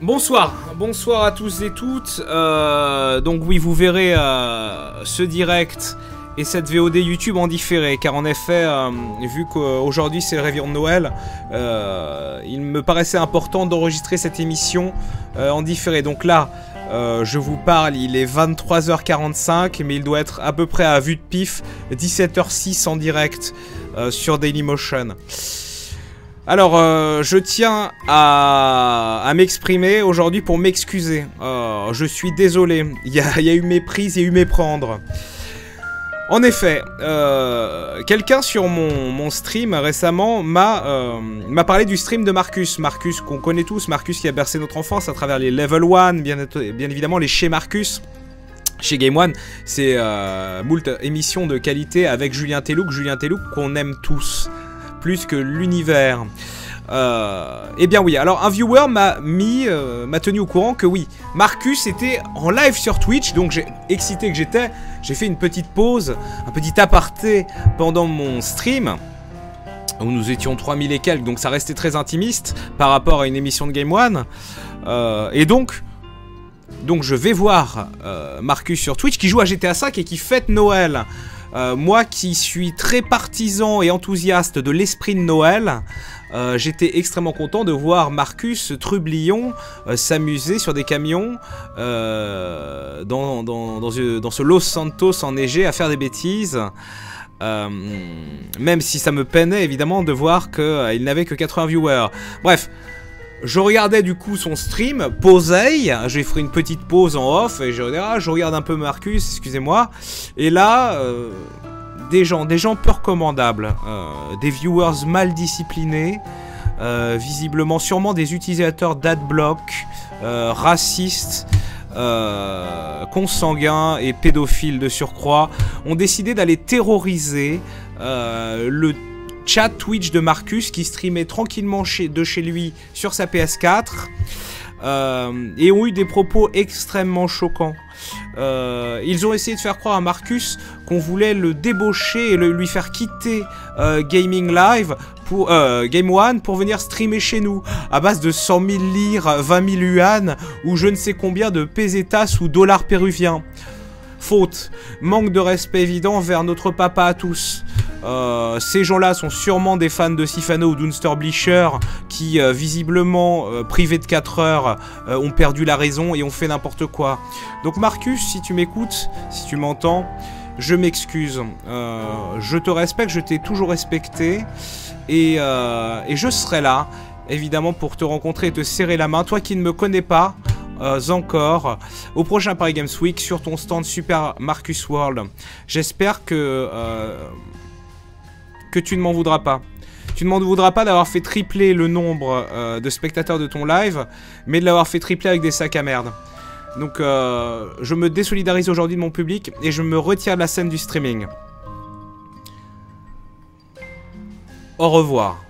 Bonsoir, bonsoir à tous et toutes. Euh, donc oui, vous verrez euh, ce direct et cette VOD YouTube en différé, car en effet, euh, vu qu'aujourd'hui c'est le réveillon de Noël, il me paraissait important d'enregistrer cette émission en différé. Donc là, je vous parle, il est 23h45, mais il doit être à peu près à vue de pif 17h06 en direct sur Dailymotion. Alors, euh, je tiens à, m'exprimer aujourd'hui pour m'excuser. Euh, je suis désolé. Il y, a, eu mes prises, il y a eu mes prendre. En effet, euh, quelqu'un sur mon, stream récemment m'a parlé du stream de Marcus. Marcus qu'on connaît tous, Marcus qui a bercé notre enfance à travers les Level 1, bien, évidemment les chez Marcus. Chez Game One, c'est moult émissions de qualité avec Julien Telouk, Julien Telouk qu'on aime tous plus que l'univers. Euh, eh bien oui, alors un viewer m'a mis, euh, m'a tenu au courant que oui, Marcus était en live sur Twitch, donc j'ai excité que j'étais, j'ai fait une petite pause, un petit aparté pendant mon stream, où nous étions 3000 et quelques, donc ça restait très intimiste par rapport à une émission de Game One, euh, et donc, donc je vais voir Marcus sur Twitch qui joue à GTA 5 et qui fête Noël. Euh, moi qui suis très partisan et enthousiaste de l'esprit de Noël, euh, j'étais extrêmement content de voir Marcus Trublion euh, s'amuser sur des camions dans, dans, ce Los Santos enneigé à faire des bêtises. même si ça me peinait évidemment de voir qu'il n'avait que 80 viewers. Bref, je regardais du coup son stream, posé, j'ai fait une petite pause en off, et je, ah, je regarde un peu Marcus, excusez-moi. Et là, euh, des gens, des gens peu recommandables, euh, des viewers mal disciplinés, euh, visiblement sûrement des utilisateurs d'adblock, racistes, consanguins et pédophiles de surcroît, ont décidé d'aller terroriser le chat Twitch de Marcus qui streamait tranquillement de chez lui sur sa PS4 euh, et ont eu des propos extrêmement choquants. Euh, ils ont essayé de faire croire à Marcus qu'on voulait le débaucher et le, lui faire quitter euh, Gaming Live pour Game One pour venir streamer chez nous à base de 100 000 lire, 20 000 yuan ou je ne sais combien de pesetas ou dollars péruviens. Faute, manque de respect évident vers notre papa à tous. Euh, ces gens-là sont sûrement des fans de Sifano ou Dunster Bleacher qui, euh, visiblement, euh, privés de 4 heures, ont perdu la raison et ont fait n'importe quoi. Donc Marcus, si tu m'écoutes, si tu m'entends, je m'excuse. je te respecte, je t'ai toujours respecté. Et, et, je serai là, évidemment, pour te rencontrer et te serrer la main. Toi qui ne me connais pas, encore au prochain Paris Games Week sur ton stand Super Marcus World. J'espère que tu ne m'en voudras pas. Tu ne m'en voudras pas d'avoir fait tripler le nombre euh, de spectateurs de ton live, mais de l'avoir fait tripler avec des sacs à merde. Donc euh, je me désolidarise aujourd'hui de mon public et je me retire de la scène du streaming. Au revoir.